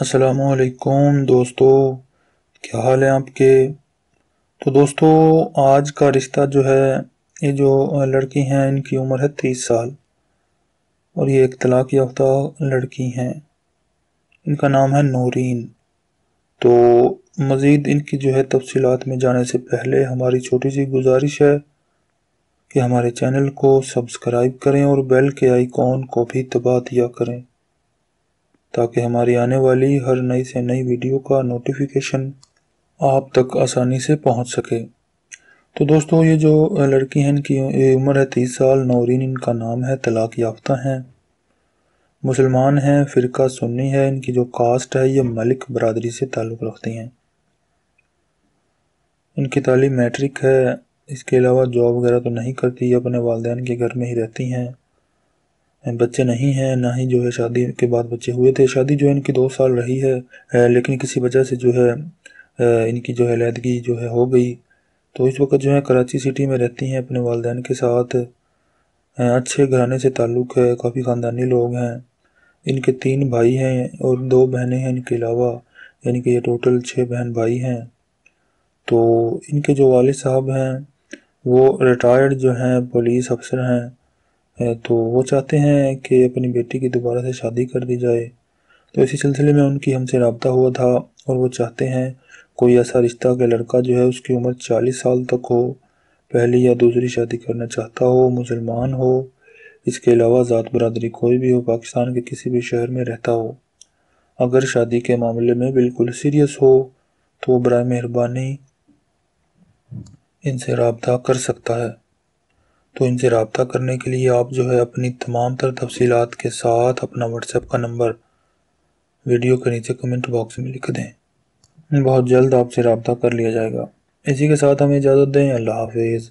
असलकुम दोस्तों। क्या हाल है आपके? तो दोस्तों, आज का रिश्ता जो है, ये जो लड़की हैं, इनकी उम्र है तीस साल। और ये एक तलाक़ याफ्ता लड़की हैं। इनका नाम है नूरीन। तो मज़ीद इनकी जो है तफसीत में जाने से पहले हमारी छोटी सी गुजारिश है कि हमारे चैनल को सब्सक्राइब करें और बेल के आइकॉन को भी दबा दिया करें। ताकि हमारी आने वाली हर नई से नई वीडियो का नोटिफिकेशन आप तक आसानी से पहुँच सके। तो दोस्तों, ये जो लड़की हैं, इनकी उम्र है तीस साल, नौरीन, इनका नाम है तलाक़ याफ्ता हैं। मुसलमान हैं, फ़िरका सुन्नी है, इनकी जो कास्ट है, ये मलिक बरदरी से ताल्लुक़ रखती हैं। इनकी तालीम मैट्रिक है, इसके अलावा जॉब वगैरह तो नहीं करती अपने वालदेन के घर में ही रहती हैं। बच्चे नहीं हैं, ना ही जो है शादी के बाद बच्चे हुए थे। शादी जो है इनकी दो साल रही है लेकिन किसी वजह से जो है इनकी जो है लहदगी जो है हो गई। तो इस वक्त जो है कराची सिटी में रहती हैं अपने वालदेन के साथ। अच्छे घराने से ताल्लुक़ है, काफ़ी ख़ानदानी लोग हैं। इनके तीन भाई हैं और दो बहनें हैं इनके अलावा। यानी कि ये टोटल छः बहन भाई हैं। तो इनके जो वालिद साहब हैं, वो रिटायर्ड जो हैं, पुलिस अफसर हैं। तो वो चाहते हैं कि अपनी बेटी की दोबारा से शादी कर दी जाए। तो इसी सिलसिले में उनकी हमसे रबता हुआ था और वो चाहते हैं कोई ऐसा रिश्ता कि लड़का जो है उसकी उम्र चालीस साल तक हो, पहली या दूसरी शादी करना चाहता हो, मुसलमान हो। इसके अलावा ज़ात बरदरी कोई भी हो, पाकिस्तान के किसी भी शहर में रहता हो। अगर शादी के मामले में बिल्कुल सीरियस हो तो बर मेहरबानी इनसे रबता कर सकता है। तो इनसे रबता करने के लिए आप जो है अपनी तमाम तर तफसीत के साथ अपना व्हाट्सएप का नंबर वीडियो के नीचे कमेंट बॉक्स में लिख दें। बहुत जल्द आपसे रबता कर लिया जाएगा। इसी के साथ हमें इजाज़त दें। अल्लाह हाफिज़।